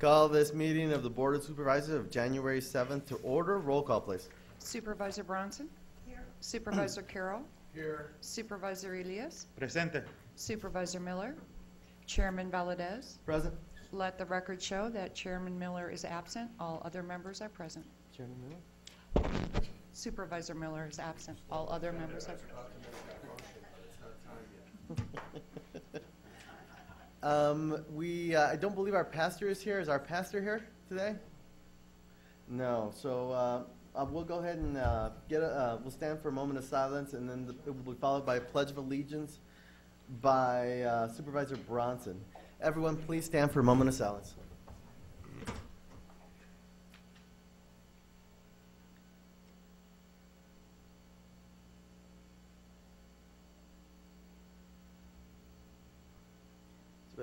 Call this meeting of the Board of Supervisors of January 7th to order. Roll call, please. Supervisor Bronson? Here. Supervisor Carroll? Here. Supervisor Elias? Presente. Supervisor Miller? Chairman Valadez? Present. Let the record show that Chairman Miller is absent. All other members are present. Chairman Miller? Supervisor Miller is absent. All other members are Um, we, uh, I don't believe our pastor is here. Is our pastor here today? No. So uh, uh, we'll go ahead and uh, get. A, uh, we'll stand for a moment of silence, and then the, it will be followed by a pledge of allegiance by Supervisor Bronson. Everyone, please stand for a moment of silence.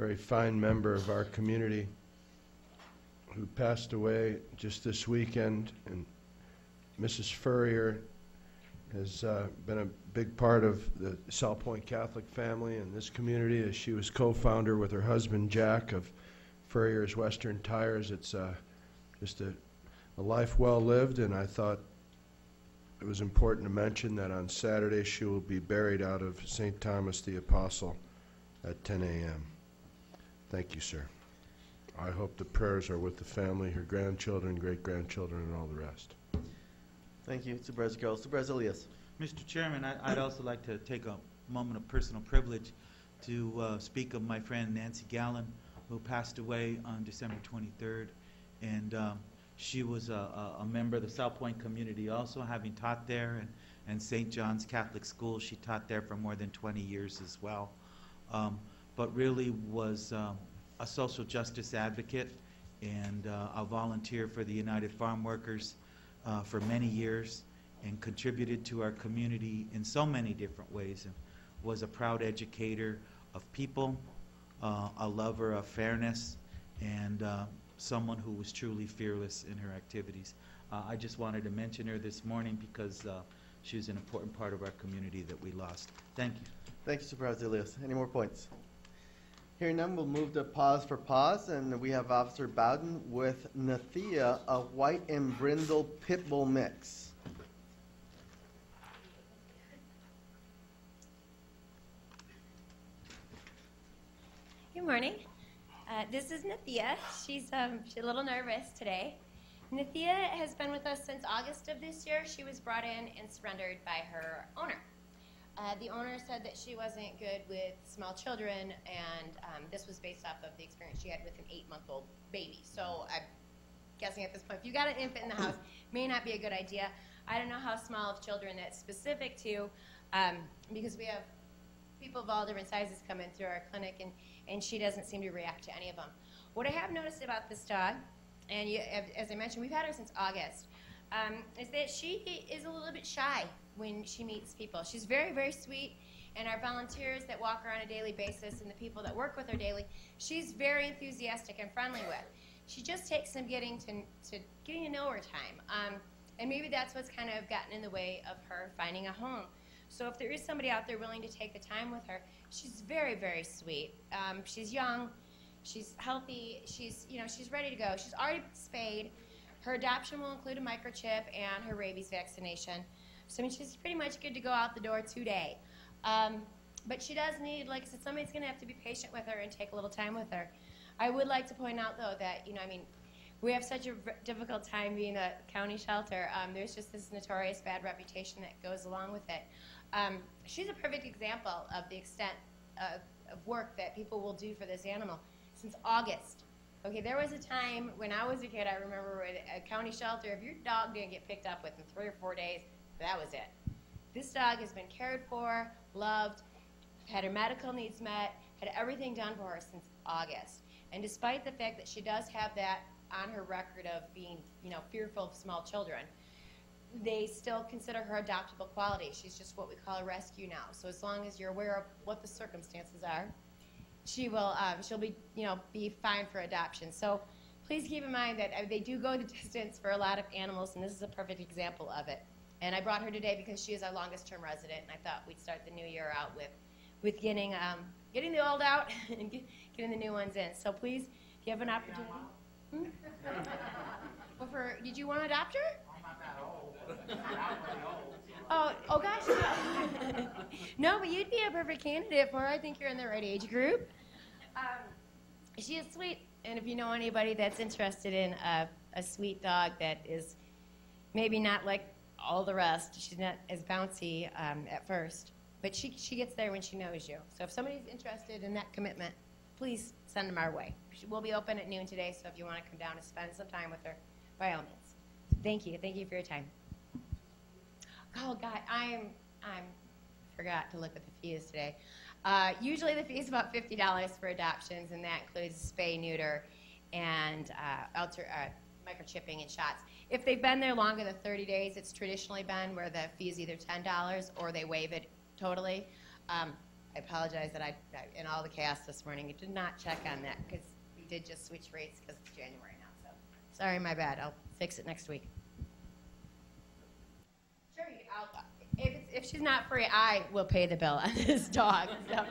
very fine member of our community who passed away just this weekend, and Mrs. Furrier has uh, been a big part of the Salpointe Catholic family and this community as she was co-founder with her husband Jack of Furrier's Western Tires. It's uh, just a, a life well lived, and I thought it was important to mention that on Saturday she will be buried out of St. Thomas the Apostle at 10 a.m. Thank you, sir. I hope the prayers are with the family, her grandchildren, great grandchildren, and all the rest. Thank you, Supervisor Carroll. Supervisor Elias. Mr. Chairman, I- I'd also like to take a moment of personal privilege to uh, speak of my friend Nancy Gallen, who passed away on December 23rd. And um, she was a- a a member of the Salpointe community also, having taught there, and- and St. John's Catholic School. She taught there for more than 20 years as well. Um, But really was um, a social justice advocate and uh, a volunteer for the United Farm Workers uh, for many years and contributed to our community in so many different ways and was a proud educator of people, uh, a lover of fairness, and uh, someone who was truly fearless in her activities. Uh, I just wanted to mention her this morning because uh, she was an important part of our community that we lost. Thank you. Thank you, Supervisor Elias. Any more points? Hearing none, we'll move to pause for pause, and we have Officer Bowden with Nathia, a white and brindle pit bull mix. Good morning. Uh, this is Nathia. She's, um, she's a little nervous today. Nathia has been with us since August of this year. She was brought in and surrendered by her owner. Uh, the owner said that she wasn't good with small children, and um, this was based off of the experience she had with an eight-month-old baby. So I'm guessing at this point, if you got an infant in the house, may not be a good idea. I don't know how small of children that's specific to, um, because we have people of all different sizes come in through our clinic, and, and she doesn't seem to react to any of them. What I have noticed about this dog, and you, as I mentioned, we've had her since August, um, is that she is a little bit shy when she meets people. She's very, very sweet, and our volunteers that walk her on a daily basis and the people that work with her daily, she's very enthusiastic and friendly with. She just takes some getting to, to getting to know her time. Um, and maybe that's what's kind of gotten in the way of her finding a home. So if there is somebody out there willing to take the time with her, she's very, very sweet. Um, she's young, she's healthy, she's you know she's ready to go. She's already spayed. Her adoption will include a microchip and her rabies vaccination. So I mean she's pretty much good to go out the door today. Um, but she does need, like I said, somebody's going to have to be patient with her and take a little time with her. I would like to point out though that you know I mean we have such a difficult time being a county shelter. Um, there's just this notorious bad reputation that goes along with it. Um, she's a perfect example of the extent of, of work that people will do for this animal since August. Okay, there was a time when I was a kid, I remember at a county shelter, if your dog didn't get picked up within three or four days, that was it. This dog has been cared for, loved, had her medical needs met, had everything done for her since August. And despite the fact that she does have that on her record of being, you know, fearful of small children, they still consider her adoptable quality. She's just what we call a rescue now. So as long as you're aware of what the circumstances are, she will um, she'll be you know be fine for adoption. So please keep in mind that uh, they do go the distance for a lot of animals, and this is a perfect example of it. And I brought her today because she is our longest term resident, and I thought we'd start the new year out with with getting um, getting the old out and get, getting the new ones in. So please, if you have an opportunity. Hmm? well, for did you want to adopt her? Oh, oh gosh, no. no, but you'd be a perfect candidate for her. I think you're in the right age group. Um, she is sweet, and if you know anybody that's interested in a, a sweet dog that is maybe not like all the rest, she's not as bouncy um, at first, but she, she gets there when she knows you. So if somebody's interested in that commitment, please send them our way. We'll be open at noon today, so if you want to come down and spend some time with her, by all means. Thank you. Thank you for your time. Oh God, I'm I'm forgot to look at the fees today. Uh, usually the fee is about fifty dollars for adoptions, and that includes spay, neuter, and uh, alter, uh, microchipping and shots. If they've been there longer than thirty days, it's traditionally been where the fee is either ten dollars or they waive it totally. Um, I apologize that I, in all the chaos this morning, I did not check on that because we did just switch rates because it's January now. So sorry, my bad. I'll fix it next week. Sure, I'll, if, if she's not free, I will pay the bill on this dog. So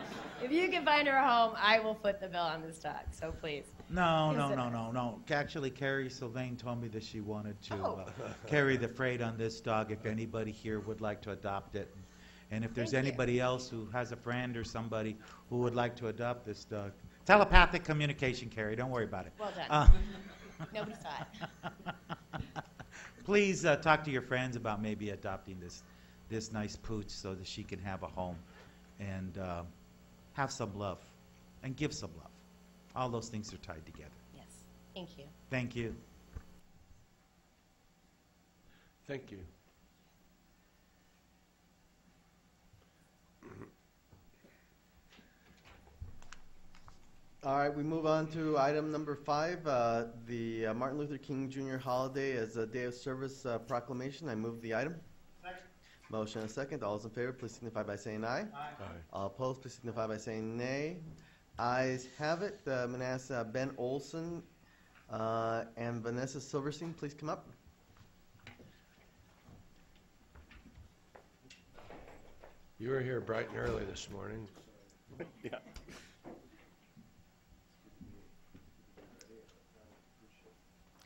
if you can find her a home, I will foot the bill on this dog. So please. No, no, no, no, no. Actually, Carrie Sylvain told me that she wanted to Oh. uh, carry the freight on this dog if anybody here would like to adopt it. And if there's Thank you. anybody else who has a friend or somebody who would like to adopt this dog, telepathic communication, Carrie, don't worry about it. Well done. Uh, Nobody saw it. Please uh, talk to your friends about maybe adopting this, this nice pooch so that she can have a home and uh, have some love and give some love. All those things are tied together. Yes. Thank you. Thank you. Thank you. All right, we move on to item number five, uh, the uh, Martin Luther King Jr. holiday as a day of service uh, proclamation. I move the item. Motion and a second. All those in favor, please signify by saying aye. Aye. All opposed, please signify by saying nay. Ayes have it. Uh, I'm going to ask uh, Ben Olson uh, and Vanessa Silverstein, please come up. You were here bright and early this morning. Yeah.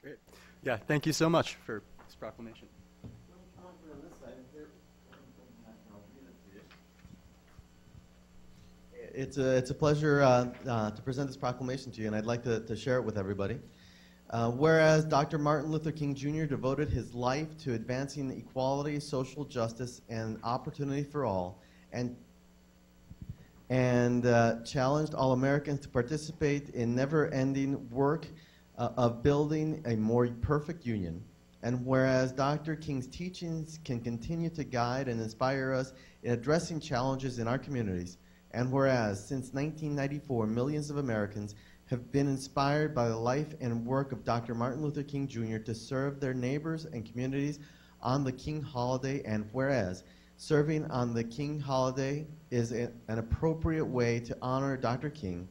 Great. Yeah, thank you so much for this proclamation. It's a, it's a pleasure uh, uh, to present this proclamation to you, and I'd like to, to share it with everybody. Uh, whereas Dr. Martin Luther King Jr. devoted his life to advancing equality, social justice, and opportunity for all, and and uh, challenged all Americans to participate in never-ending work uh, of building a more perfect union. And whereas Dr. King's teachings can continue to guide and inspire us in addressing challenges in our communities, and whereas since 1994, millions of Americans have been inspired by the life and work of Dr. Martin Luther King Jr. to serve their neighbors and communities on the King holiday, and whereas serving on the King holiday is a- an appropriate way to honor Dr. King,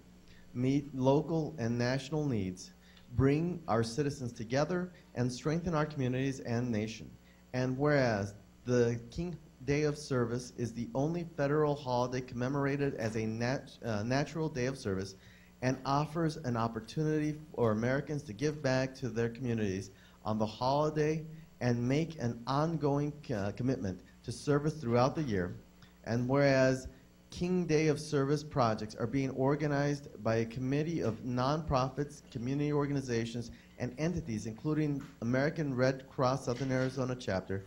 meet local and national needs, bring our citizens together, and strengthen our communities and nation. And whereas the King Day of Service is the only federal holiday commemorated as a nat- uh, natural day of service and offers an opportunity for Americans to give back to their communities on the holiday and make an ongoing uh, commitment to service throughout the year. And whereas King Day of Service projects are being organized by a committee of nonprofits, community organizations, and entities, including American Red Cross Southern Arizona Chapter,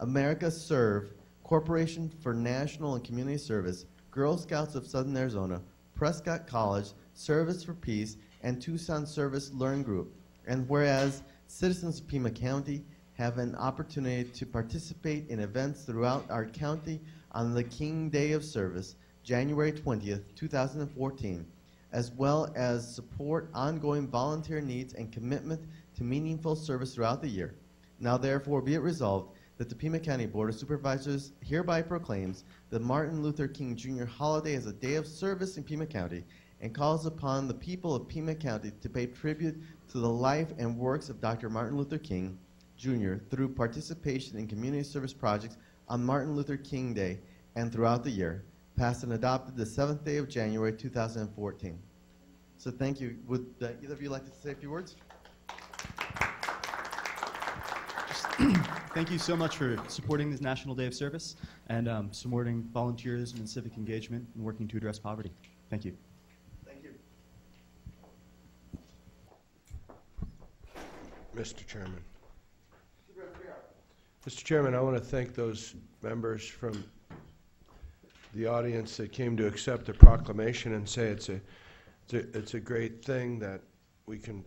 America Serve, Corporation for National and Community Service, Girl Scouts of Southern Arizona, Prescott College, Service for Peace, and Tucson Service Learn Group. And whereas citizens of Pima County have an opportunity to participate in events throughout our county on the King Day of Service, January 20th, 2014, as well as support ongoing volunteer needs and commitment to meaningful service throughout the year. Now therefore be it resolved the Pima County Board of Supervisors hereby proclaims the Martin Luther King Jr. holiday as a day of service in Pima County and calls upon the people of Pima County to pay tribute to the life and works of Dr. Martin Luther King Jr. through participation in community service projects on Martin Luther King Day and throughout the year, passed and adopted the 7th day of January 2014. So thank you. Would uh, either of you like to say a few words? Thank you so much for supporting this National Day of Service and um, supporting volunteerism and civic engagement and working to address poverty. Thank you. Thank you. Mr. Chairman. Mr. Chairman, I want to thank those members from the audience that came to accept the proclamation and say it's a, it's a, it's a great thing that we can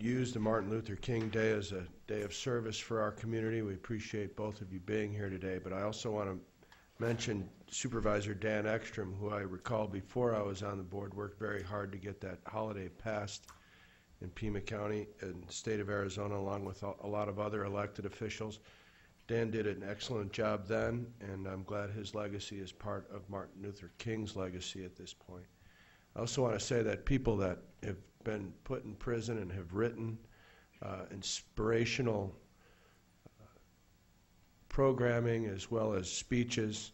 use the Martin Luther King Day as a day of service for our community. We appreciate both of you being here today, but I also want to mention Supervisor Dan Eckstrom, who I recall before I was on the board, worked very hard to get that holiday passed in Pima County and state of Arizona, along with a lot of other elected officials. Dan did an excellent job then, and I'm glad his legacy is part of Martin Luther King's legacy at this point. I also want to say that people that have been put in prison and have written uh, inspirational uh, programming as well as speeches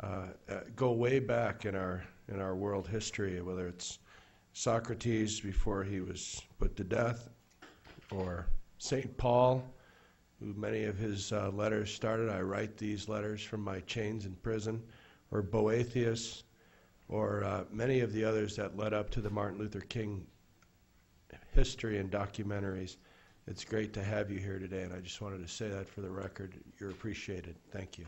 uh, go way back in our in our world history, whether it's Socrates before he was put to death, or St. Paul, who many of his uh, letters started. I write these letters from my chains in prison, or Boethius, or uh, many of the others that led up to the Martin Luther King history and documentaries. It's great to have you here today, and I just wanted to say that for the record. You're appreciated. Thank you.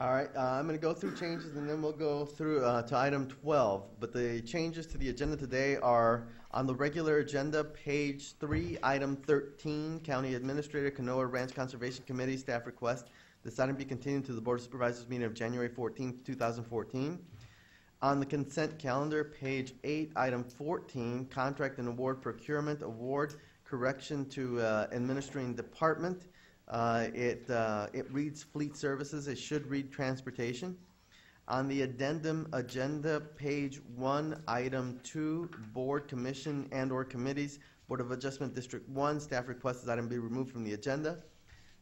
All right, uh, I'm going to go through changes and then we'll go through uh, to item 12. But the changes to the agenda today are on the regular agenda, page 3, item 13, County Administrator, Canoa Ranch Conservation Committee, staff request. This item be continued to the Board of Supervisors meeting of January 14, 2014. On the consent calendar, page 8, item 14, contract and award procurement award, correction to uh, administering department. Uh, It, uh, it reads fleet services, it should read transportation. On the addendum agenda, page one, item two, board, commission, and/or committees, Board of Adjustment District One, staff requests this item be removed from the agenda.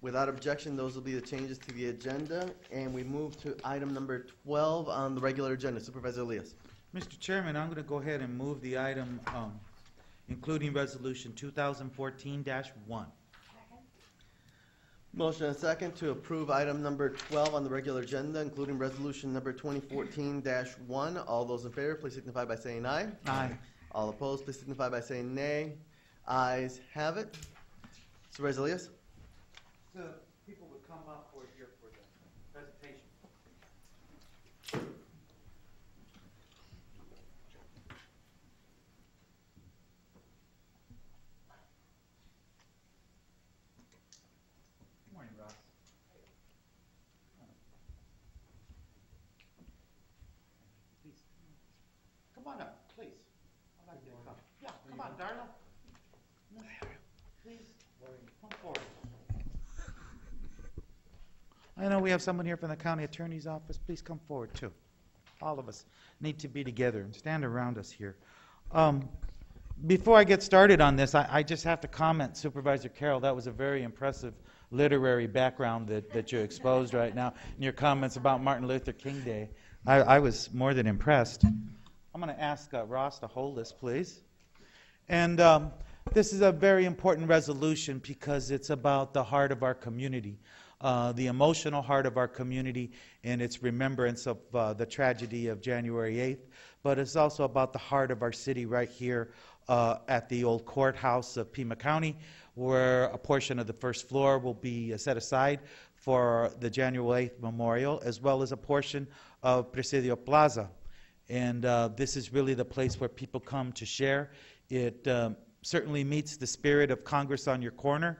Without objection, those will be the changes to the agenda, and we move to item number twelve on the regular agenda. Supervisor Elias. Mr. Chairman, I'm going to go ahead and move the item, um, including Resolution 2014-1. Motion and second to approve item number twelve on the regular agenda, including resolution number 2014-1. All those in favor, please signify by saying aye. Aye. All opposed, please signify by saying nay. Ayes have it. Supervisor Elias? The people would come up for here for the presentation. Good morning, Ross. Please, come on up, please. I'd like you to come. Yeah, come on, Darla. Please, come forward. I know we have someone here from the county attorney's office. Please come forward, too. All of us need to be together and stand around us here. Um, Before I get started on this, I, I just have to comment, Supervisor Carroll, that was a very impressive literary background that, that you exposed right now in your comments about Martin Luther King Day. I, I was more than impressed. I'm going to ask uh, Ross to hold this, please. And um, this is a very important resolution because it's about the heart of our community, uh, the emotional heart of our community, and its remembrance of uh, the tragedy of January 8th. But it's also about the heart of our city right here uh, at the old courthouse of Pima County, where a portion of the first floor will be uh, set aside for the January 8th memorial, as well as a portion of Presidio Plaza. And uh, this is really the place where people come to share. It um, certainly meets the spirit of Congress on Your Corner,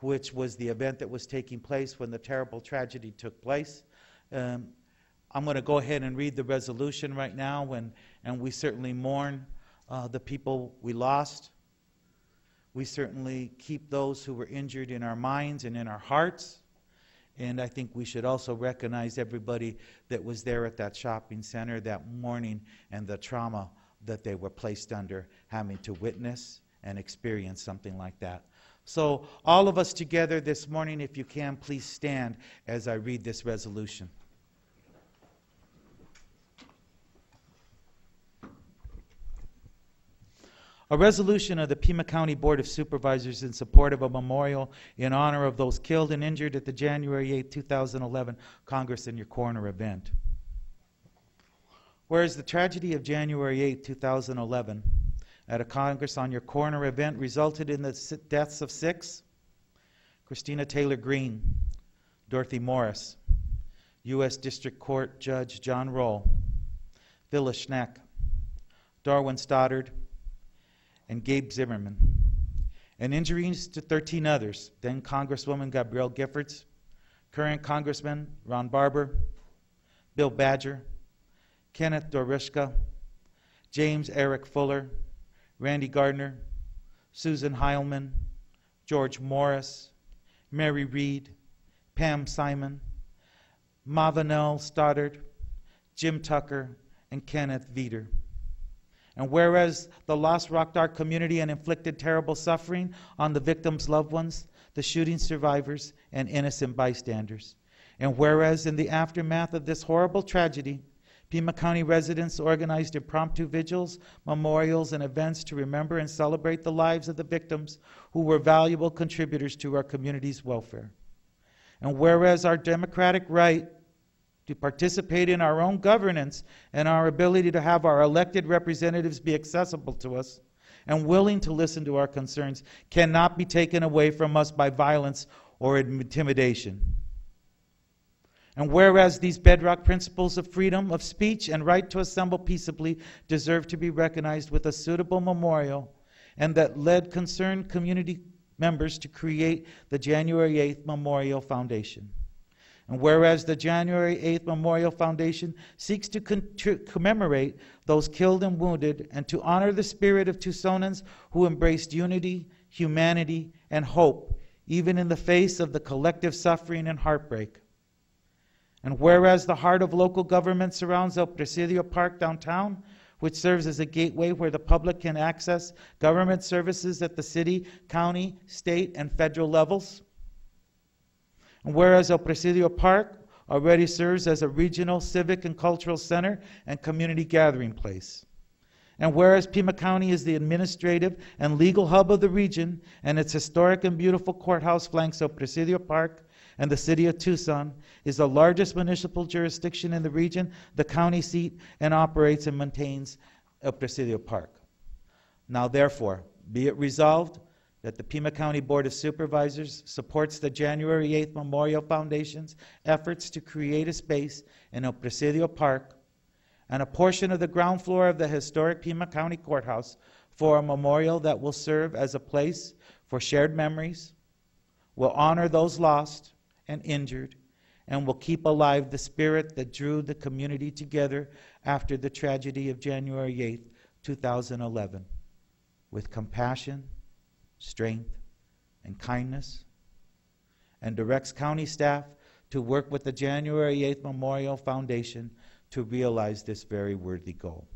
which was the event that was taking place when the terrible tragedy took place. Um, I'm going to go ahead and read the resolution right now, and, and we certainly mourn uh, the people we lost. We certainly keep those who were injured in our minds and in our hearts. And I think we should also recognize everybody that was there at that shopping center that morning and the trauma that they were placed under, having to witness and experience something like that. So, all of us together this morning, if you can, please stand as I read this resolution. A resolution of the Pima County Board of Supervisors in support of a memorial in honor of those killed and injured at the January 8, 2011 Congress in Your Corner event. Whereas the tragedy of January 8, 2011, at a Congress on Your Corner event resulted in the deaths of six Christina Taylor Green, Dorothy Morris, U.S. District Court Judge John Roll, Phyllis Schneck, Dorwan Stoddard, and Gabe Zimmerman, and injuries to 13 others, then Congresswoman Gabrielle Giffords, current Congressman Ron Barber, Bill Badger, Kenneth Dorushka, James Eric Fuller, Randy Gardner, Susan Hileman, George Morris, Mary Reed, Pam Simon, Mavanell Stoddard, Jim Tucker, and Kenneth Veeder. And whereas the lost rocked our community and inflicted terrible suffering on the victims' loved ones, the shooting survivors, and innocent bystanders. And whereas in the aftermath of this horrible tragedy, Pima County residents organized impromptu vigils, memorials, and events to remember and celebrate the lives of the victims who were valuable contributors to our community's welfare. And whereas our democratic right to participate in our own governance and our ability to have our elected representatives be accessible to us and willing to listen to our concerns cannot be taken away from us by violence or intimidation. And whereas these bedrock principles of freedom of speech and right to assemble peaceably deserve to be recognized with a suitable memorial, and that led concerned community members to create the January 8th Memorial Foundation. And whereas the January 8th Memorial Foundation seeks to to commemorate those killed and wounded and to honor the spirit of Tucsonans who embraced unity, humanity, and hope, even in the face of the collective suffering and heartbreak. And whereas the heart of local government surrounds El Presidio Park downtown, which serves as a gateway where the public can access government services at the city, county, state, and federal levels. And whereas El Presidio Park already serves as a regional civic and cultural center and community gathering place. And whereas Pima County is the administrative and legal hub of the region, and its historic and beautiful courthouse flanks El Presidio Park, and the city of Tucson is the largest municipal jurisdiction in the region, the county seat, and operates and maintains El Presidio Park. Now, therefore, be it resolved that the Pima County Board of Supervisors supports the January 8th Memorial Foundation's efforts to create a space in El Presidio Park and a portion of the ground floor of the historic Pima County Courthouse for a memorial that will serve as a place for shared memories, will honor those lost and injured, and will keep alive the spirit that drew the community together after the tragedy of January 8th, 2011, with compassion, strength, and kindness, and directs county staff to work with the January 8th Memorial Foundation to realize this very worthy goal.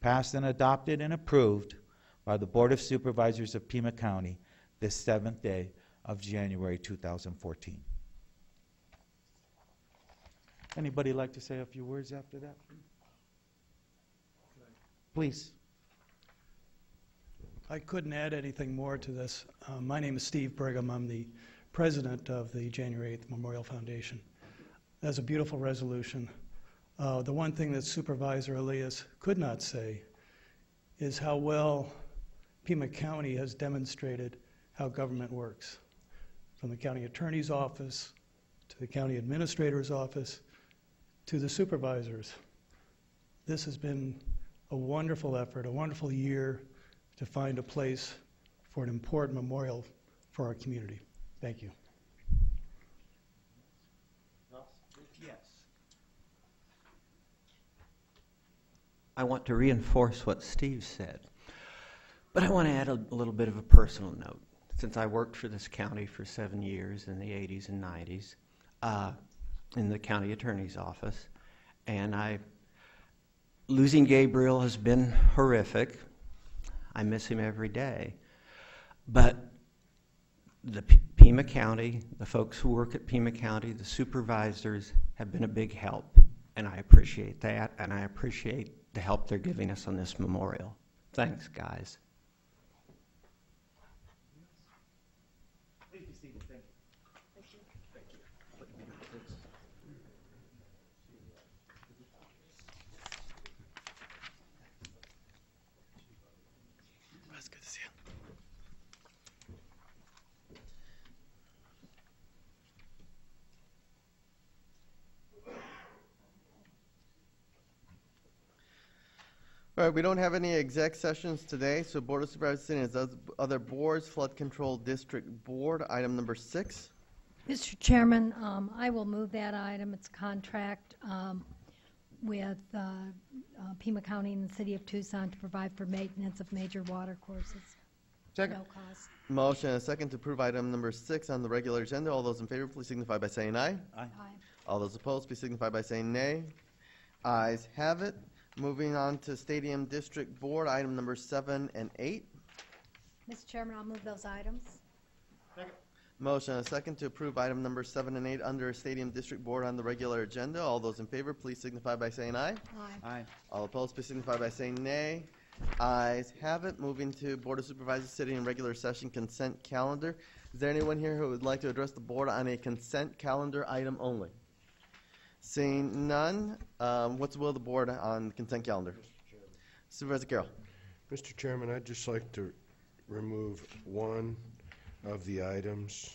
Passed and adopted and approved by the Board of Supervisors of Pima County this seventh day of January 2014. Anybody like to say a few words after that? Please. I couldn't add anything more to this. Uh, my name is Steve Brigham. I'm the president of the January 8th Memorial Foundation. That's a beautiful resolution. Uh, the one thing that Supervisor Elias could not say is how well Pima County has demonstrated how government works. From the county attorney's office to the county administrator's office to the supervisors. This has been a wonderful effort, a wonderful year to find a place for an important memorial for our community. Thank you. Yes. I want to reinforce what Steve said. But I want to add a, little bit of a personal note. Since I worked for this county for seven years in the 80s and 90s uh, in the county attorney's office, and I losing Gabriel has been horrific. I miss him every day. But the P- Pima County, the folks who work at Pima County, the supervisors have been a big help, and I appreciate that, and I appreciate the help they're giving us on this memorial. Thanks, guys. That's good to see you. All right, we don't have any exec sessions today, so Board of Supervisors sitting other boards, Flood Control District Board, item number six. Mr. Chairman, um, I will move that item. It's a contract um, with uh, uh, Pima County and the City of Tucson to provide for maintenance of major water courses. Second. No cost. Motion and a second to approve item number six on the regular agenda. All those in favor, please signify by saying aye. Aye. Aye. All those opposed, please signify by saying nay. Ayes have it. Moving on to Stadium District Board, item number seven and eight. Mr. Chairman, I'll move those items. Motion and a second to approve item number seven and eight under Stadium District Board on the regular agenda. All those in favor, please signify by saying aye. Aye. Aye. All opposed, please signify by saying nay. Ayes have it. Moving to Board of Supervisors sitting in regular session consent calendar. Is there anyone here who would like to address the board on a consent calendar item only? Seeing none, um, what's the will of the board on the consent calendar? Supervisor Carroll. Mr. Chairman, I'd just like to remove one of the items,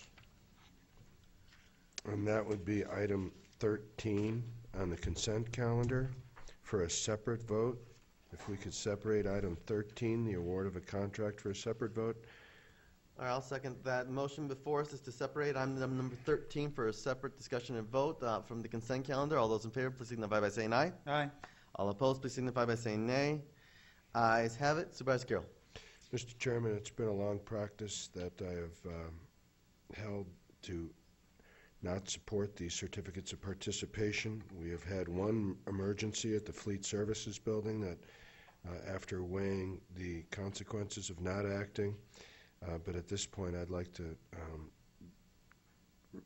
and that would be item 13 on the consent calendar for a separate vote. If we could separate item 13, the award of a contract for a separate vote. All right, I'll second that. Motion before us is to separate item number 13 for a separate discussion and vote uh, from the consent calendar. All those in favor, please signify by saying aye. Aye. All opposed, please signify by saying nay. Ayes have it. Supervisor Carroll. Mr. Chairman, it's been a long practice that I have um, held to not support these certificates of participation. We have had one emergency at the Fleet Services Building that, uh, after weighing the consequences of not acting, uh, but at this point, I'd like to um,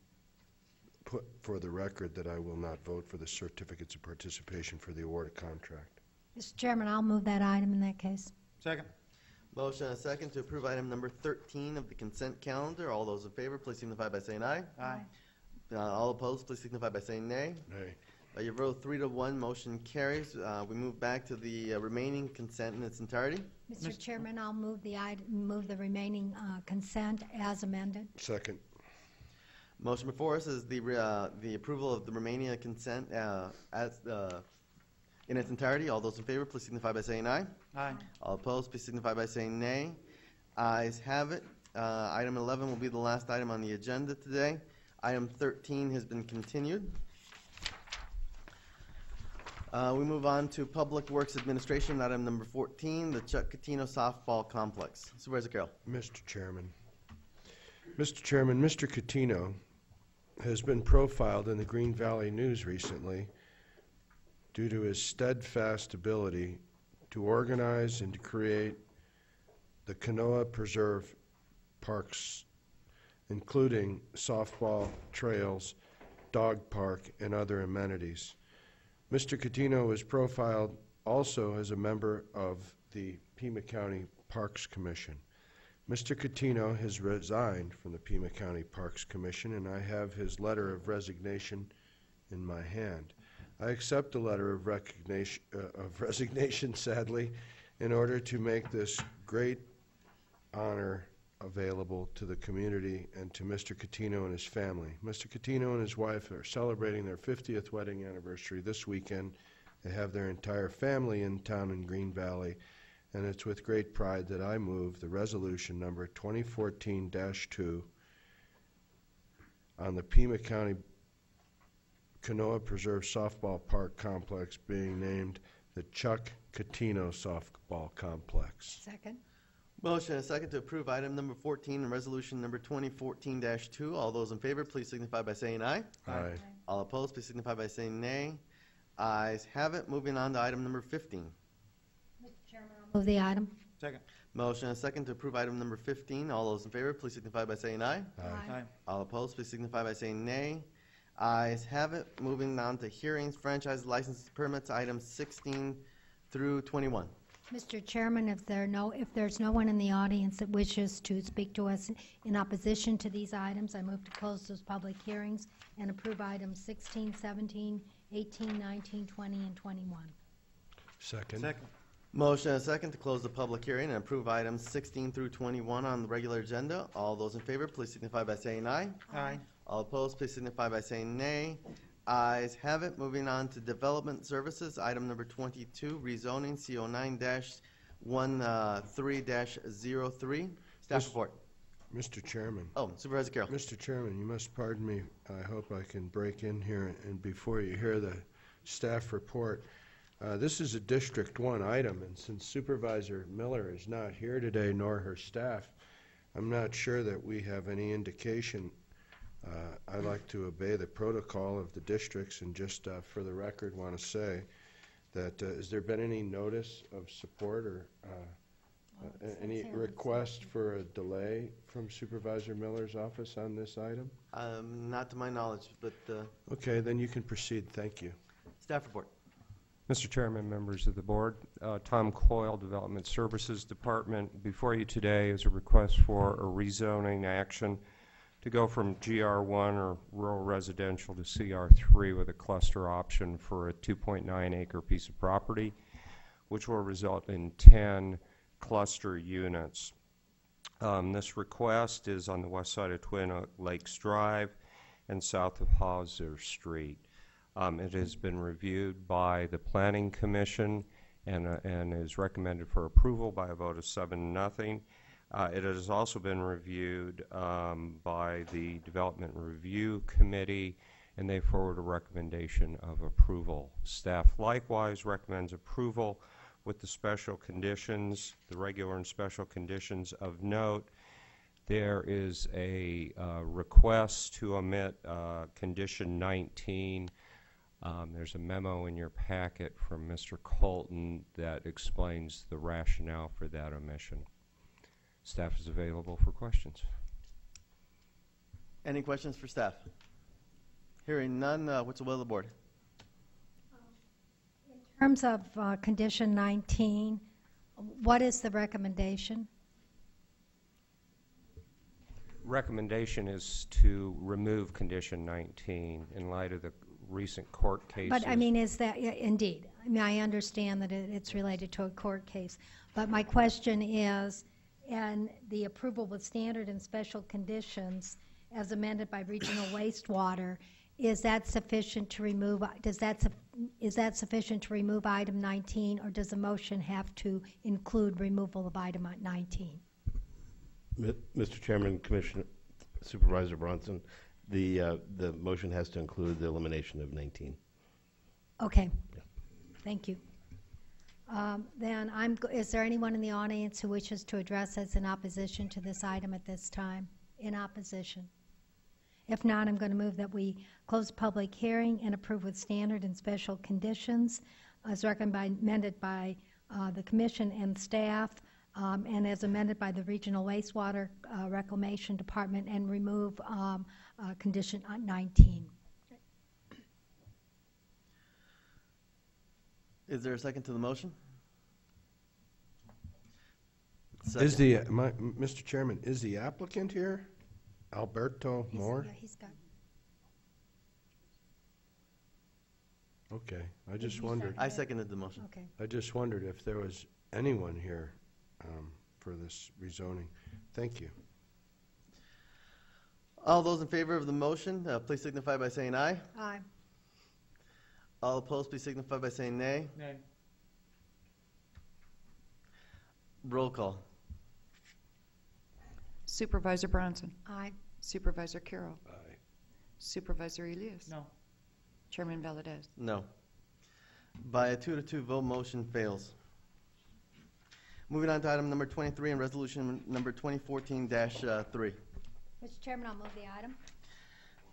put for the record that I will not vote for the certificates of participation for the award of contract. Mr. Chairman, I'll move that item in that case. Second. Motion and a second to approve item number 13 of the consent calendar. All those in favor, please signify by saying aye. Aye. Uh, All opposed, please signify by saying nay. Nay. By your vote, three to one, motion carries. Uh, We move back to the uh, remaining consent in its entirety. Mr. Chairman, I'll move the item, move the remaining uh, consent as amended. Second. Motion before us is the, re- uh, the approval of the remaining consent uh, as, uh, in its entirety. All those in favor, please signify by saying aye. Aye. All opposed, please signify by saying nay. Ayes have it. Uh, Item 11 will be the last item on the agenda today. Item 13 has been continued. Uh, We move on to Public Works Administration, item number 14, the Chuck Catino Softball Complex. Supervisor Carroll. Mr. Chairman. Mr. Chairman, Mr. Catino has been profiled in the Green Valley News recently due to his steadfast ability to organize and to create the Canoa Preserve parks, including softball, trails, dog park, and other amenities. Mr. Catino is profiled also as a member of the Pima County Parks Commission. Mr. Catino has resigned from the Pima County Parks Commission, and I have his letter of resignation in my hand. I accept the letter of recognition, uh, of resignation, sadly, in order to make this great honor available to the community and to Mr. Catino and his family. Mr. Catino and his wife are celebrating their 50th wedding anniversary this weekend. They have their entire family in town in Green Valley, and it's with great pride that I move the resolution number 2014-2 on the Pima County Canoa Preserve Softball Park Complex being named the Chuck Catino Softball Complex. Second. Motion and a second to approve item number 14 and resolution number 2014-2. All those in favor, please signify by saying aye. Aye. All opposed, please signify by saying nay. Ayes have it. Moving on to item number 15. Move the item. Second. Motion and a second to approve item number 15. All those in favor, please signify by saying aye. Aye. All opposed, please signify by saying nay. Ayes have it. Moving on to hearings, franchise licenses, permits, items 16 through 21. Mr. Chairman, if there are no, if there's no one in the audience that wishes to speak to us in opposition to these items, I move to close those public hearings and approve items 16, 17, 18, 19, 20, and 21. Second. Second. Motion and a second to close the public hearing and approve items 16 through 21 on the regular agenda. All those in favor, please signify by saying aye. Aye. All opposed, please signify by saying nay. Ayes have it. Moving on to development services, item number 22, rezoning CO9-13-03. Staff Yes. report. Mr. Chairman. Oh, Supervisor Carroll. Mr. Chairman, you must pardon me. I hope I can break in here, and before you hear the staff report, uh, this is a District One item, and since Supervisor Miller is not here today, nor her staff, I'm not sure that we have any indication. Uh, I like to obey the protocol of the districts, and just uh, for the record, want to say that, uh, has there been any notice of support or uh, uh, any request for a delay from Supervisor Miller's office on this item? Um, Not to my knowledge, but uh, Okay, then you can proceed. Thank you. staff report. Mr. Chairman, members of the board, uh, Tom Coyle, Development Services Department. Before you today is a request for a rezoning action to go from GR1 or rural residential to CR3 with a cluster option for a 2.9 acre piece of property, which will result in 10 cluster units. Um, This request is on the west side of Twin Lakes Drive and south of Hauser Street. Um, It has been reviewed by the Planning Commission and, uh, and is recommended for approval by a vote of seven, nothing. Uh, It has also been reviewed um, by the Development Review Committee, and they forward a recommendation of approval. Staff likewise recommends approval with the special conditions, the regular and special conditions of note. There is a uh, request to omit uh, condition 19. Um, There's a memo in your packet from Mr. Colton that explains the rationale for that omission. Staff is available for questions. Any questions for staff? Hearing none, uh, what's the will of the board? In terms of uh, condition 19, what is the recommendation? Recommendation is to remove condition 19 in light of the recent court cases. But, I mean, is that, yeah, indeed, I mean, I understand that it- it's related to a court case, but my question is, and the approval with standard and special conditions as amended by regional wastewater, is that sufficient to remove, does that, is that sufficient to remove item 19, or does the motion have to include removal of item 19? Mi- Mr. Chairman, Commissioner Supervisor Bronson, the, uh, the motion has to include the elimination of 19. Okay, thank you. Um, Then I'm, is there anyone in the audience who wishes to address us in opposition to this item at this time? In opposition? If not, I'm going to move that we close public hearing and approve with standard and special conditions as recommended by uh, the commission and staff, um, and as amended by the Regional Wastewater uh, Reclamation Department, and remove um, uh, condition uh, 19. Is there a second to the motion? Is Second. the, my, Mr. Chairman, is the applicant here? Alberto He's- Moore? yeah, he's got- Okay, I just wondered, I seconded the motion. Okay. I just wondered if there was anyone here um, for this rezoning. Thank you. All those in favor of the motion, uh, please signify by saying aye. Aye. All opposed, please signify by saying nay. Nay. Roll call. Supervisor Bronson. Aye. Supervisor Carroll. Aye. Supervisor Elias. No. Chairman Valadez. No. By a two to two vote, motion fails. Moving on to item number 23 and resolution number 2014-3. Uh, Mr. Chairman, I'll move the item.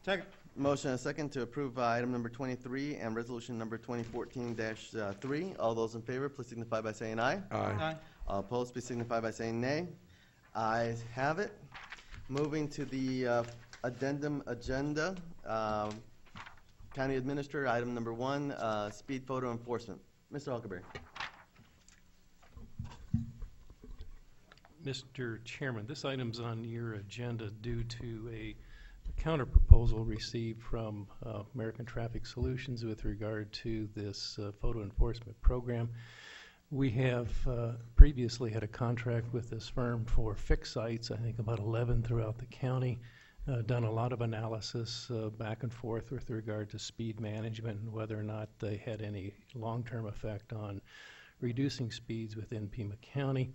Second. Motion and a second to approve uh, item number 23 and resolution number 2014-3. All those in favor, please signify by saying aye. Aye. All opposed, please signify by saying nay. Ayes have it. Moving to the uh, addendum agenda, um, County Administrator, item number one, uh, speed photo enforcement. Mr. Huckelberry. Mr. Chairman, this item's on your agenda due to a counterproposal received from uh, American Traffic Solutions with regard to this uh, photo enforcement program. We have uh, previously had a contract with this firm for fixed sites, I think about 11 throughout the county, uh, done a lot of analysis uh, back and forth with regard to speed management and whether or not they had any long-term effect on reducing speeds within Pima County.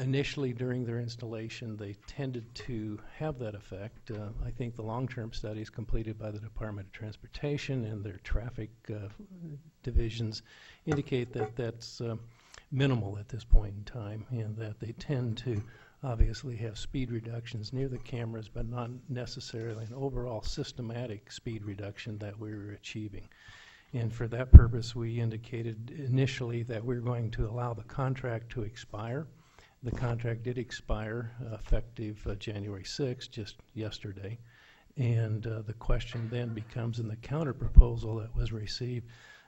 Initially, during their installation, they tended to have that effect. Uh, I think the long-term studies completed by the Department of Transportation and their traffic uh, divisions indicate that that's uh, minimal at this point in time, and that they tend to obviously have speed reductions near the cameras, but not necessarily an overall systematic speed reduction that we were achieving. And for that purpose, we indicated initially that we're going to allow the contract to expire. The contract did expire effective uh, January 6th, just yesterday. And uh, the question then becomes in the counterproposal that was received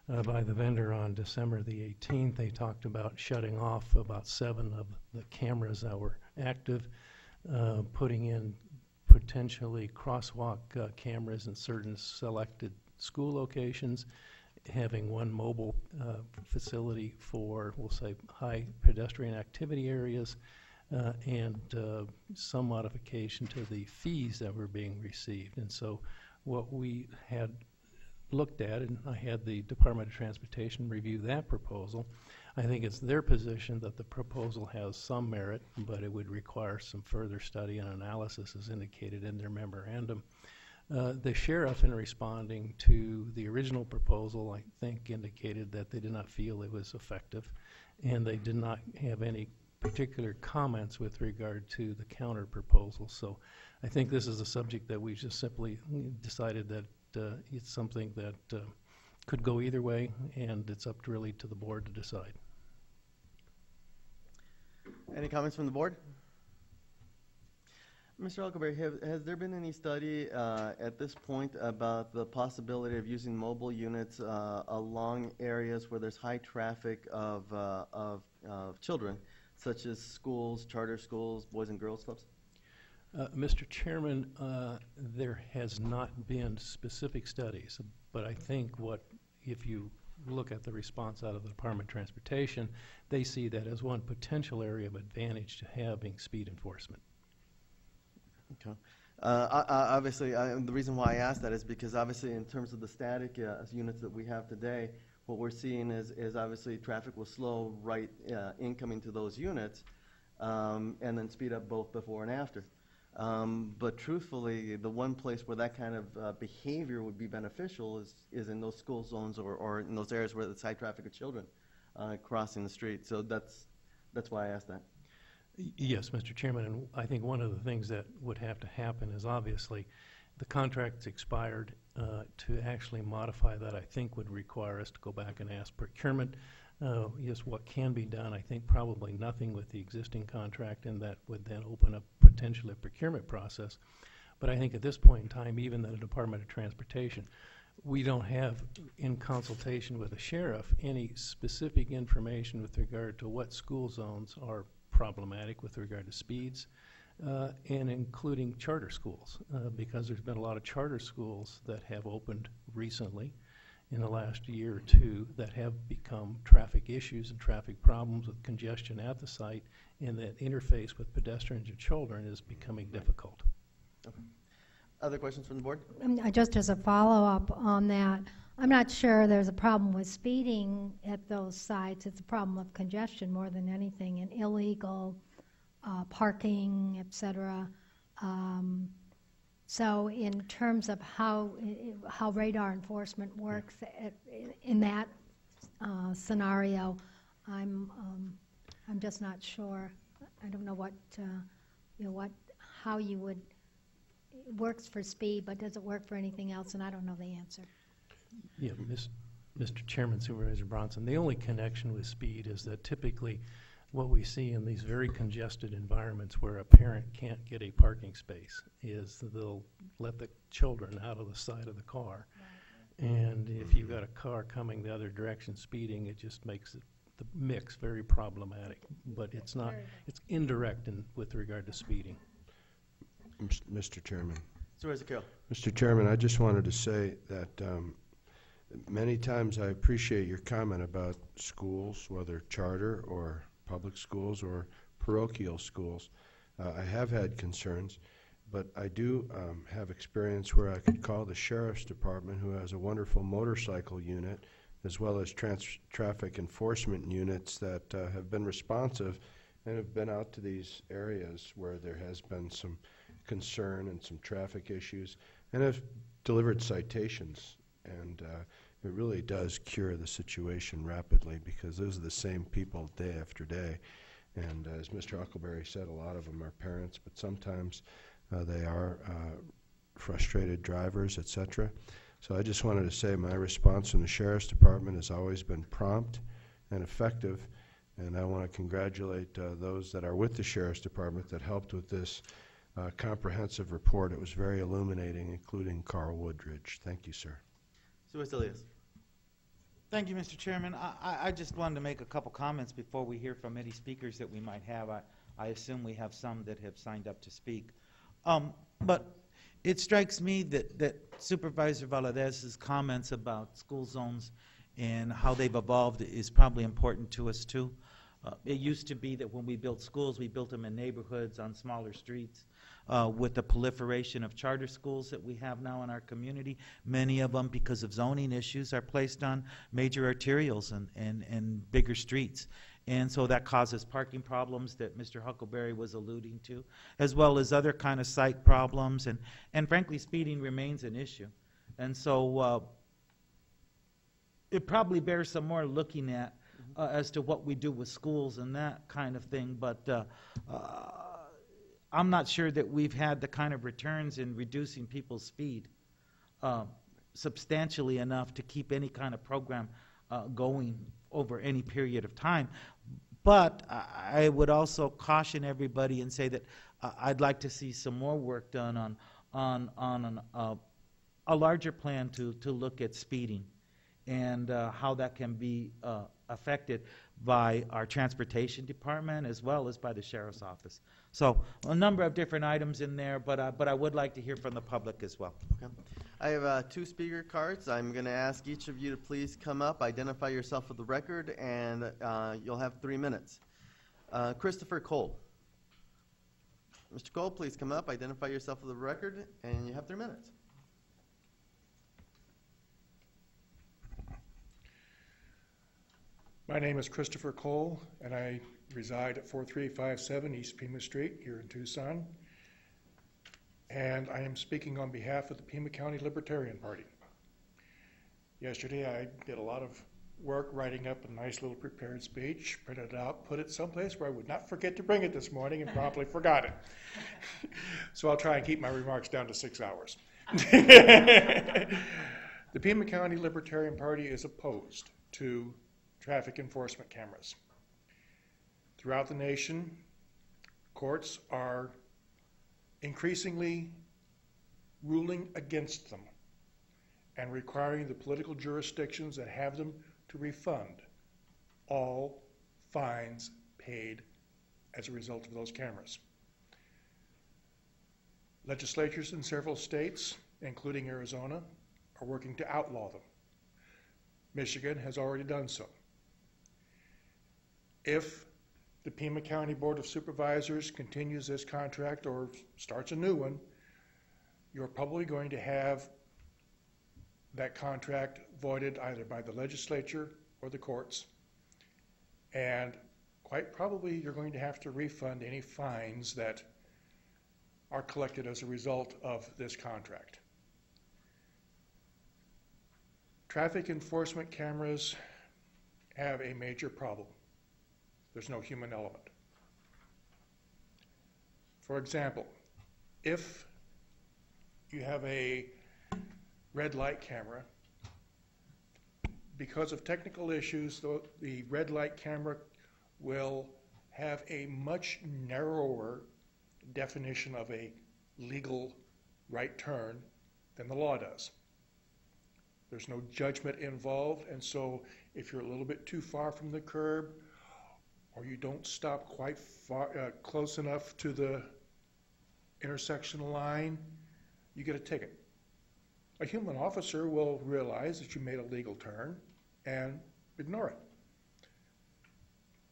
uh, by the vendor on December the 18th, they talked about shutting off about seven of the cameras that were active, putting in potentially crosswalk uh, cameras in certain selected school locations, having one mobile uh, facility for, we'll say, high pedestrian activity areas, uh, and uh, some modification to the fees that were being received. And so what we had looked at, and I had the Department of Transportation review that proposal, I think it's their position that the proposal has some merit, but it would require some further study and analysis as indicated in their memorandum. Uh, the sheriff, in responding to the original proposal, I think indicated that they did not feel it was effective, and they did not have any particular comments with regard to the counter proposal. So I think this is a subject that we just simply decided that uh, it's something that uh, could go either way, and it's up to really to the board to decide. Any comments from the board? Mr. Have, has there been any study uh, at this point about the possibility of using mobile units uh, along areas where there's high traffic of, uh, of, of children, such as schools, charter schools, boys and girls clubs? Uh, Mr. Chairman, uh, there has not been specific studies, but I think what, if you look at the response out of the Department of Transportation, they see that as one potential area of advantage to having speed enforcement. Okay. Uh, I- Obviously, the reason why I asked that is because obviously in terms of the static uh, units that we have today, what we're seeing is, is obviously traffic will slow right uh, incoming to those units um, and then speed up both before and after. Um, But truthfully, the one place where that kind of uh, behavior would be beneficial is, is in those school zones or, or in those areas where there's high traffic of children uh, crossing the street. So that's, that's why I asked that. Yes, Mr. Chairman, and I think one of the things that would have to happen is obviously the contract's expired. uh, To actually modify that, I think would require us to go back and ask procurement, uh, yes, what can be done. I think probably nothing with the existing contract, and that would then open up potentially a procurement process. But I think at this point in time, even the Department of Transportation, we don't have, in consultation with the sheriff, any specific information with regard to what school zones are problematic with regard to speeds, uh, and including charter schools, uh, because there's been a lot of charter schools that have opened recently in the last year or two that have become traffic issues and traffic problems with congestion at the site, and that interface with pedestrians and children is becoming difficult. Other questions from the board? Um, Just as a follow-up on that, I'm not sure there's a problem with speeding at those sites. It's a problem of congestion more than anything, and illegal uh, parking, et cetera. Um, So in terms of how, how radar enforcement works at- in that uh, scenario, I'm, um, I'm just not sure. I don't know what, uh, you know, what, how you would, it works for speed, but does it work for anything else? And I don't know the answer. Yeah, Miss- Mr. Chairman, Supervisor Bronson, the only connection with speed is that typically what we see in these very congested environments where a parent can't get a parking space is they'll let the children out of the side of the car. And if you've got a car coming the other direction speeding, it just makes it, the mix very problematic. But it's not, it's indirect in, with regard to speeding. Mr. Chairman. Supervisor Carroll. Mr. Chairman, I just wanted to say that um, many times I appreciate your comment about schools, whether charter or public schools or parochial schools. Uh, I have had concerns, but I do um, have experience where I could call the sheriff's department, who has a wonderful motorcycle unit, as well as traffic enforcement units that uh, have been responsive and have been out to these areas where there has been some concern and some traffic issues, and have delivered citations. And uh, it really does cure the situation rapidly because those are the same people day after day. And as Mr. Huckelberry said, a lot of them are parents, but sometimes uh, they are uh, frustrated drivers, et cetera. So I just wanted to say my response from the Sheriff's Department has always been prompt and effective, and I want to congratulate uh, those that are with the Sheriff's Department that helped with this uh, comprehensive report. It was very illuminating, including Carl Woodridge. Thank you, sir. Supervisor Elias. Thank you, Mr. Chairman. I, I- I just wanted to make a couple comments before we hear from any speakers that we might have. I, I assume we have some that have signed up to speak. Um, But it strikes me that, that Supervisor Valadez's comments about school zones and how they've evolved is probably important to us, too. Uh, It used to be that when we built schools, we built them in neighborhoods on smaller streets. Uh, With the proliferation of charter schools that we have now in our community, many of them, because of zoning issues, are placed on major arterials and, and, and bigger streets. And so that causes parking problems that Mr. Huckelberry was alluding to, as well as other kind of site problems, and, and frankly, speeding remains an issue. And so, uh, it probably bears some more looking at uh, as to what we do with schools and that kind of thing, but uh, uh, I'm not sure that we've had the kind of returns in reducing people's speed uh, substantially enough to keep any kind of program uh, going over any period of time. But I would also caution everybody and say that uh, I'd like to see some more work done on, on, on an, uh, a larger plan to, to look at speeding and uh, how that can be uh, affected by our transportation department as well as by the sheriff's office. So a number of different items in there, but, uh, but I would like to hear from the public as well. Okay. I have uh, two speaker cards. I'm going to ask each of you to please come up, identify yourself for the record, and uh, you'll have three minutes. Uh, Christopher Cole. Mr. Cole, please come up, identify yourself for the record, and you have three minutes. My name is Christopher Cole, and I reside at 4357 East Pima Street here in Tucson. And I am speaking on behalf of the Pima County Libertarian Party. Yesterday, I did a lot of work writing up a nice little prepared speech, printed it out, put it someplace where I would not forget to bring it this morning and promptly forgot it. So I'll try and keep my remarks down to six hours. The Pima County Libertarian Party is opposed to traffic enforcement cameras. Throughout the nation, courts are increasingly ruling against them and requiring the political jurisdictions that have them to refund all fines paid as a result of those cameras. Legislatures in several states, including Arizona, are working to outlaw them. Michigan has already done so. If the Pima County Board of Supervisors continues this contract or starts a new one, you're probably going to have that contract voided either by the legislature or the courts. And quite probably, you're going to have to refund any fines that are collected as a result of this contract. Traffic enforcement cameras have a major problem. There's no human element. For example, if you have a red light camera, because of technical issues, the, the red light camera will have a much narrower definition of a legal right turn than the law does. There's no judgment involved, and so if you're a little bit too far from the curb, or you don't stop quite far, uh, close enough to the intersection line, you get a ticket. A human officer will realize that you made a legal turn and ignore it.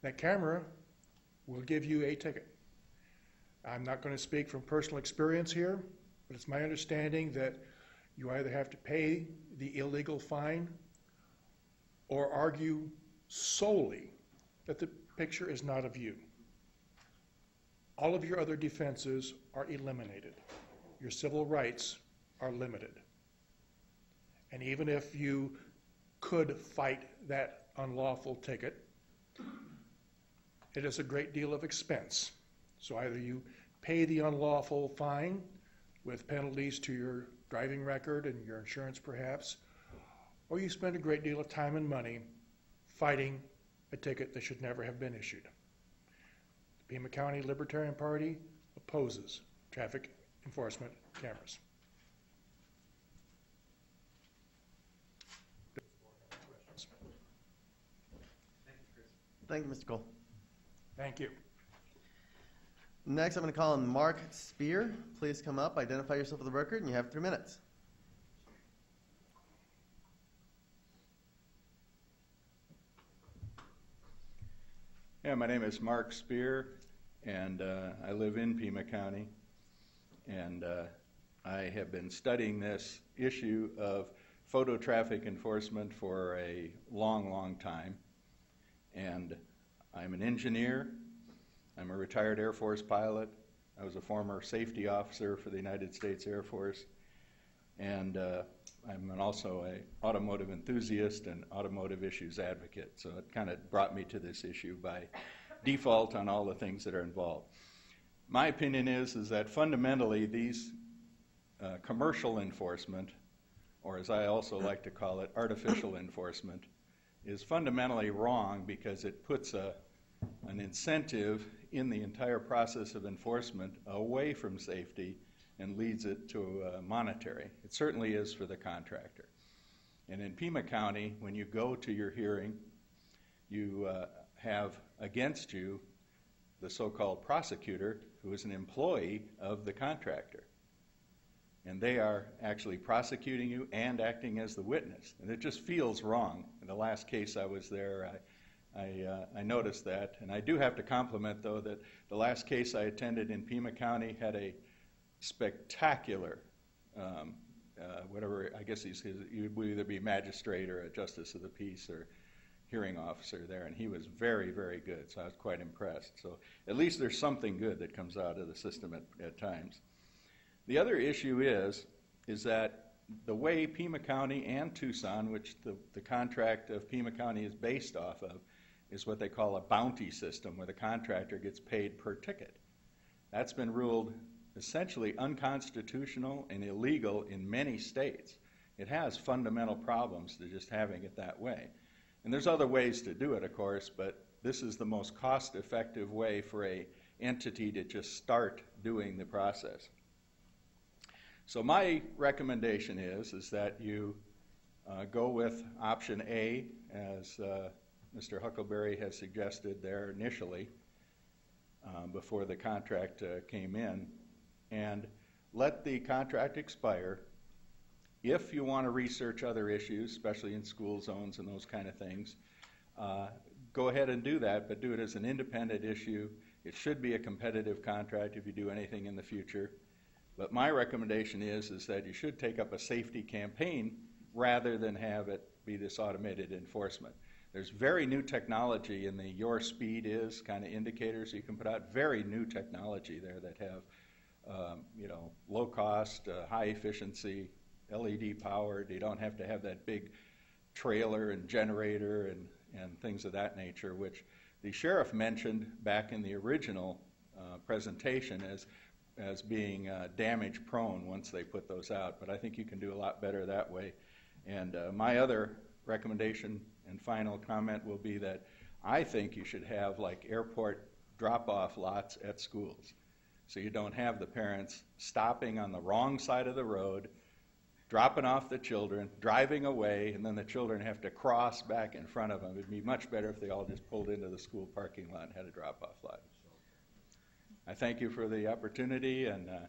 That camera will give you a ticket. I'm not going to speak from personal experience here, but it's my understanding that you either have to pay the illegal fine or argue solely that the picture is not of you. All of your other defenses are eliminated. Your civil rights are limited. And even if you could fight that unlawful ticket, it is a great deal of expense. So either you pay the unlawful fine with penalties to your driving record and your insurance perhaps, or you spend a great deal of time and money fighting a ticket that should never have been issued. The Pima County Libertarian Party opposes traffic enforcement cameras. Thank you, Mr. Cole. Thank you. Next, I'm going to call on Mark Spear. Please come up, identify yourself for the record, and you have three minutes. Yeah, my name is Mark Spear, and uh, I live in Pima County. And uh, I have been studying this issue of photo traffic enforcement for a long, long time. And I'm an engineer. I'm a retired Air Force pilot. I was a former safety officer for the United States Air Force. And uh, I'm also an automotive enthusiast and automotive issues advocate. So it kind of brought me to this issue by default on all the things that are involved. My opinion is is that fundamentally these uh, commercial enforcement, or as I also like to call it, artificial enforcement, is fundamentally wrong because it puts a, an incentive in the entire process of enforcement away from safety and leads it to uh, monetary. It certainly is for the contractor. And in Pima County, when you go to your hearing, you uh, have against you the so called prosecutor who is an employee of the contractor. And they are actually prosecuting you and acting as the witness. And it just feels wrong. In the last case I was there, I, I, uh, I noticed that. And I do have to compliment, though, that the last case I attended in Pima County had a spectacular, um, uh, whatever, I guess he's, his, he would either be magistrate or a justice of the peace or hearing officer there, and he was very, very good. So I was quite impressed. So at least there's something good that comes out of the system at, at times. The other issue is, is that the way Pima County and Tucson, which the, the contract of Pima County is based off of, is what they call a bounty system, where the contractor gets paid per ticket. That's been ruled essentially unconstitutional and illegal in many states. It has fundamental problems to just having it that way. And there's other ways to do it, of course, but this is the most cost-effective way for a entity to just start doing the process. So my recommendation is is that you uh, go with option A, as uh, Mr. Huckelberry has suggested there initially, uh, before the contract uh, came in, and let the contract expire. If you want to research other issues, especially in school zones and those kind of things, uh, go ahead and do that, but do it as an independent issue. It should be a competitive contract if you do anything in the future. But my recommendation is, is that you should take up a safety campaign rather than have it be this automated enforcement. There's very new technology in the your speed is kind of indicators you can put out. Very new technology there that have, um, you know, low cost, uh, high efficiency, LED powered. You don't have to have that big trailer and generator and, and things of that nature, which the sheriff mentioned back in the original uh, presentation as, as being uh, damage prone once they put those out. But I think you can do a lot better that way. And uh, my other recommendation and final comment will be that I think you should have like airport drop off lots at schools. So you don't have the parents stopping on the wrong side of the road, dropping off the children, driving away, and then the children have to cross back in front of them. It'd be much better if they all just pulled into the school parking lot and had a drop off lot. I thank you for the opportunity and, uh,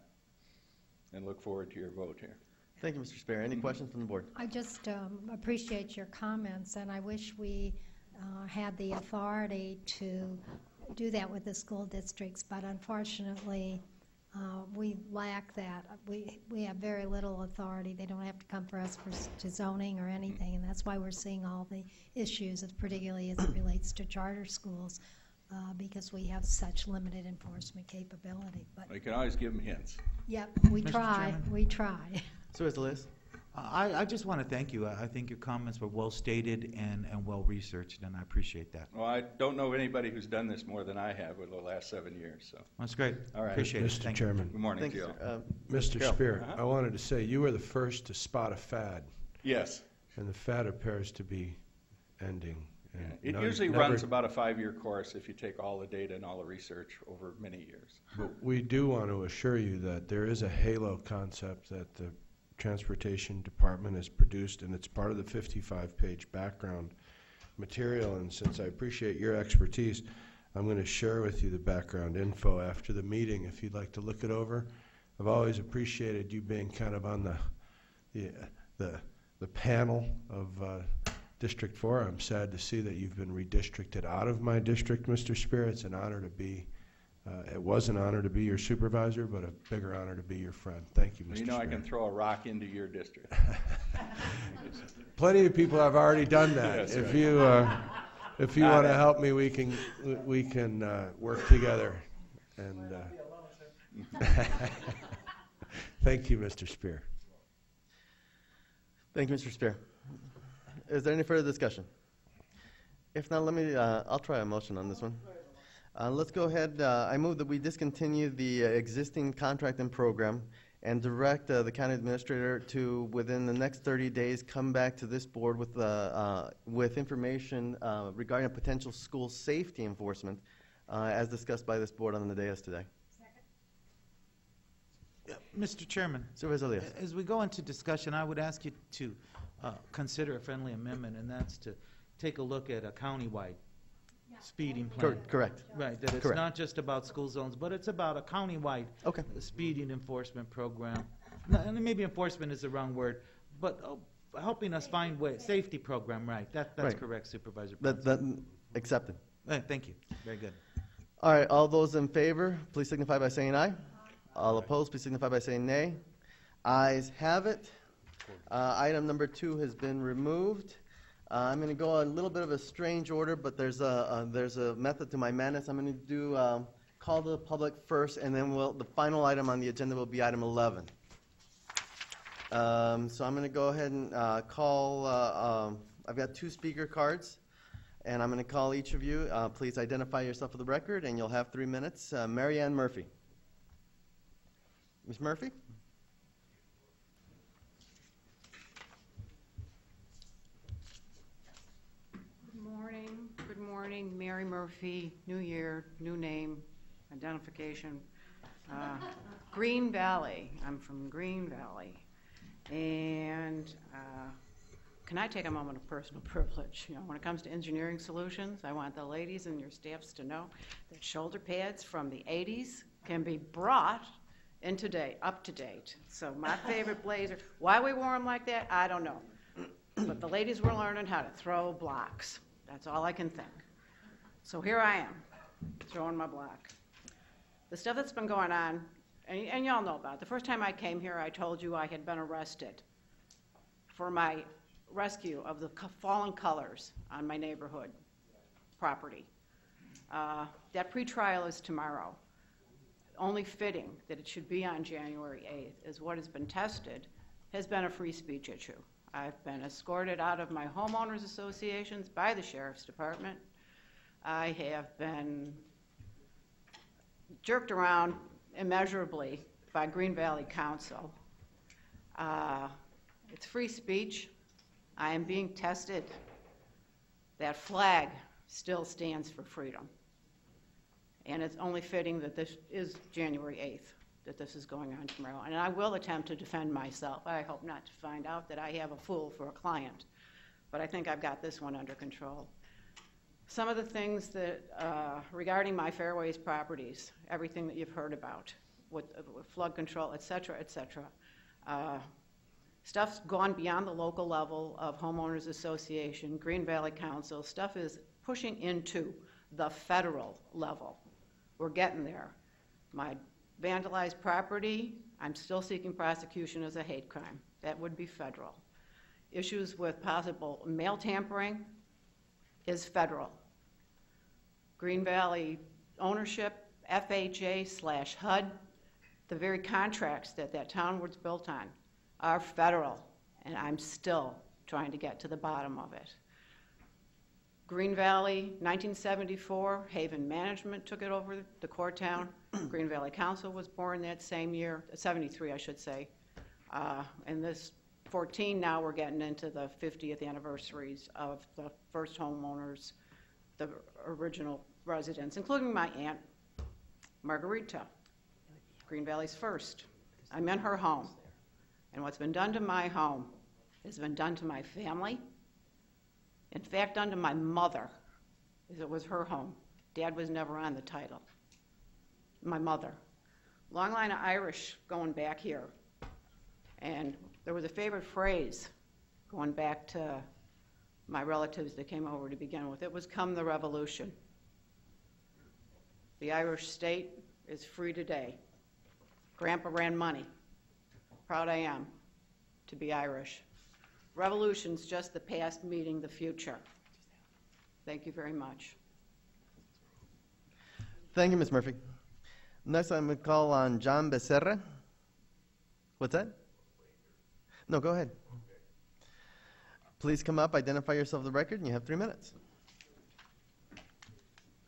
and look forward to your vote here. Thank you, Mr. Spear. Any questions from the board? I just um, appreciate your comments, and I wish we uh, had the authority to do that with the school districts, but unfortunately, uh, we lack that. We, we have very little authority. They don't have to come for us for s- to zoning or anything, and that's why we're seeing all the issues, as particularly as it relates to charter schools, uh, because we have such limited enforcement capability. But, You can always give them hints. yep, we Mr. try, Chairman? we try. So is Liz. I, I just want to thank you. I I think your comments were well stated and, and well researched, and I appreciate that. Well, I don't know of anybody who's done this more than I have over the last seven years, so. That's great. All right. Appreciate it. Mr. Chairman. Good morning Thank you, you. Uh, Mr. Carroll. Spear, Uh-huh. I wanted to say, you were the first to spot a fad, Yes. and the fad appears to be ending. and It no- usually never- runs about a five-year course if you take all the data and all the research over many years. But we do want to assure you that there is a halo concept that the Transportation Department has produced, and it's part of the 55-page background material. And since I appreciate your expertise, I'm going to share with you the background info after the meeting if you'd like to look it over. I've always appreciated you being kind of on the, the, the, the panel of uh, District 4. I'm sad to see that you've been redistricted out of my district, Mr. Spear. It's an honor to be uh, It was an honor to be your supervisor, but a bigger honor to be your friend. Thank you, Mr. You know I can throw a rock into your district. Plenty of people have already done that. That's If right. you, uh, if you want to help me, we can, we can uh, work together. And uh, Thank you, Mr. Spear. Thank you, Mr. Spear. Is there any further discussion? If not, let me, uh, I'll try a motion on this one. Uh, Let's go ahead, uh, I move that we discontinue the uh, existing contract and program and direct uh, the county administrator to, within the next 30 days, come back to this board with, uh, uh, with information uh, regarding a potential school safety enforcement, uh, as discussed by this board on the dais today. Mr. Chairman. Supervisor As we go into discussion, I would ask you to uh, consider a friendly amendment, and that's to take a look at a countywide speeding Cor- plan. correct. Right, that it's Correct. not just about school zones, but it's about a countywide Okay. speeding enforcement program. No, And maybe enforcement is the wrong word, but uh, helping us find ways, safety program, right, that, that's Right. correct Supervisor That, Bronson. that, accepted. Thank you, very good. All right, all those in favor, please signify by saying aye. All opposed, please signify by saying nay. Ayes have it. Uh, Item number two has been removed. Uh, I'm going to go a little bit of a strange order, but there's a, a- there's a method to my madness. I'm going to do, um, call the public first, and then we'll, the final item on the agenda will be item 11. Um, So I'm going to go ahead and uh, call, uh, um, I've got two speaker cards, and I'm going to call each of you. Uh, Please identify yourself for the record, and you'll have three minutes. Uh, Mary Murphy. Ms. Murphy? Good morning, Mary Murphy, new year, new name, identification. Uh, Green Valley, I'm from Green Valley. And uh, can I take a moment of personal privilege? You know, when it comes to engineering solutions, I want the ladies and your staffs to know that shoulder pads from the 80s can be brought into date, up to date. So my favorite blazer, why we wore them like that, I don't know. But the ladies were learning how to throw blocks. That's all I can think. So here I am, throwing my block. The stuff that's been going on, and, and y'all know about it. The first time I came here, I told you I had been arrested for my rescue of the fallen colors on my neighborhood property. Uh, That pretrial is tomorrow. Only fitting that it should be on January 8th is what has been tested has been a free speech issue. I've been escorted out of my homeowners associations by the sheriff's department. I have been jerked around immeasurably by Green Valley Council. Uh, it's free speech. I am being tested. That flag still stands for freedom. And it's only fitting that this is January 8th, that this is going on tomorrow. And I will attempt to defend myself. I hope not to find out that I have a fool for a client. But I think I've got this one under control. Some of the things that, uh, regarding my fairways properties, everything that you've heard about, with, with flood control, et cetera, et cetera. Uh, stuff's gone beyond the local level of homeowners association, Green Valley Council. Stuff is pushing into the federal level. We're getting there. My vandalized property, I'm still seeking prosecution as a hate crime. That would be federal. Issues with possible mail tampering is federal. Green Valley ownership, FHA slash HUD, the very contracts that that town was built on are federal, and I'm still trying to get to the bottom of it. Green Valley, 1974, Haven Management took it over the core town. Green Valley Council was born that same year, 73, I should say. Uh, and this 14, now we're getting into the 50th anniversaries of the first homeowners, the original residents, including my aunt, Margarita, Green Valley's first. I'm in her home. And what's been done to my home has been done to my family. In fact, done to my mother, as it was her home. Dad was never on the title. My mother. Long line of Irish going back here. And there was a favorite phrase going back to my relatives that came over to begin with. It was come the revolution. The Irish state is free today. Grandpa ran money. Proud I am to be Irish. Revolution's just the past meeting the future. Thank you very much. Thank you, Ms. Murphy. Next, I'm going to call on John Becerra. What's that? No, go ahead. Please come up, identify yourself for the record, and you have three minutes.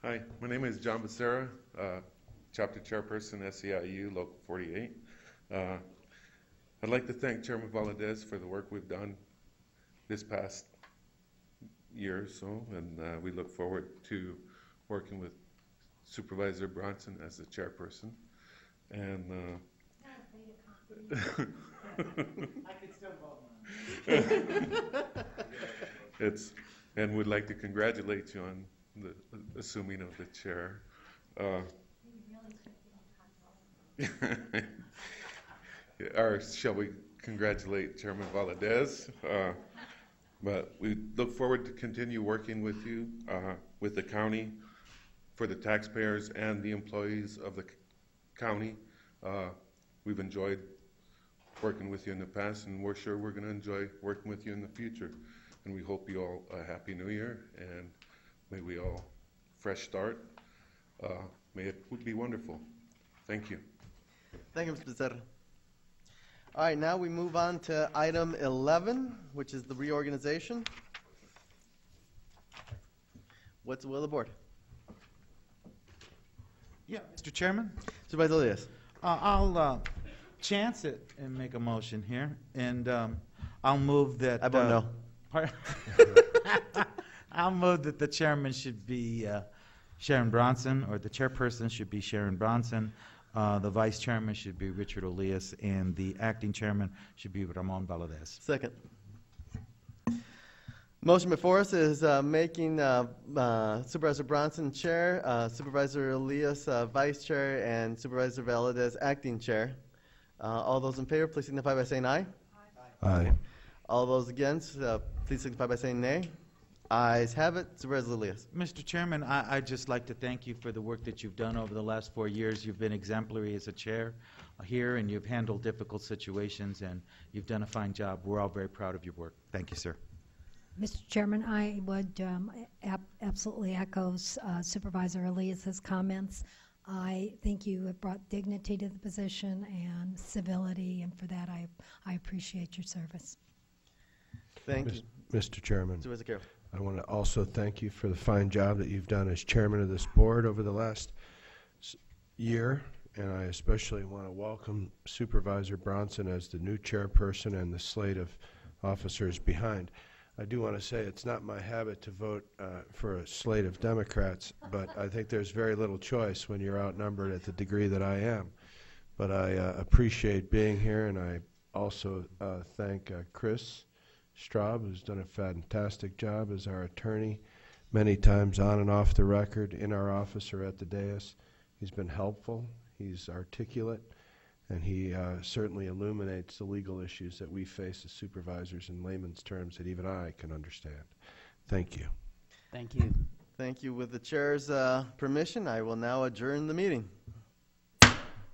Hi, my name is John Becerra, uh, Chapter Chairperson, SEIU, Local 48. Uh, I'd like to thank Chairman Valadez for the work we've done this past year or so, and uh, we look forward to working with Supervisor Bronson as the chairperson. And uh, I could still vote it's and would like to congratulate you on the assuming of the chair. Uh, or shall we congratulate Chairman Valadez? Uh, but we look forward to continue working with you, uh, with the county, for the taxpayers and the employees of the county. Uh, we've enjoyed working with you in the past, and we're sure we're going to enjoy working with you in the future. And we hope you all a happy new year, and may we all fresh start. Uh, may it would be wonderful. Thank you. Thank you, Mr. Becerra. All right, now we move on to item 11, which is the reorganization. What's the will of the board? Yeah, Mr. Chairman? Supervisor Elias. Uh, I'll uh, chance it and make a motion here, and um, I'll move that. I vote uh, no. I'll move that the chairman should be uh, Sharon Bronson, or the chairperson should be Sharon Bronson. Uh, the vice chairman should be Richard Elias, and the acting chairman should be Ramon Valadez. Second. Motion before us is uh, making uh, uh, Supervisor Bronson chair, uh, Supervisor Elias uh, vice chair, and Supervisor Valadez acting chair. Uh, all those in favor, please signify by saying aye. Aye. All those against, uh, please signify by saying nay. Ayes have it. Supervisor Elias. Mr. Chairman, I, I'd just like to thank you for the work that you've done over the last four years. You've been exemplary as a chair here, and you've handled difficult situations, and you've done a fine job. We're all very proud of your work. Thank you, sir. Mr. Chairman, I would um, ab- absolutely echo uh, Supervisor Elias's comments. I think you have brought dignity to the position and civility, and for that I, I appreciate your service. Thank Mis- you. Mr. Chairman. Supervisor Carroll. I want to also thank you for the fine job that you've done as chairman of this board over the last s- year, and I especially want to welcome Supervisor Bronson as the new chairperson and the slate of officers behind. I do want to say it's not my habit to vote uh, for a slate of Democrats, but I think there's very little choice when you're outnumbered at the degree that I am. But I uh, appreciate being here, and I also uh, thank uh, Chris Straub, who's done a fantastic job as our attorney, many times on and off the record, in our office or at the dais. He's been helpful, he's articulate, and he uh, certainly illuminates the legal issues that we face as supervisors in layman's terms that even I can understand. Thank you. Thank you. Thank you. With the chair's uh, permission, I will now adjourn the meeting.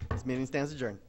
This meeting stands adjourned.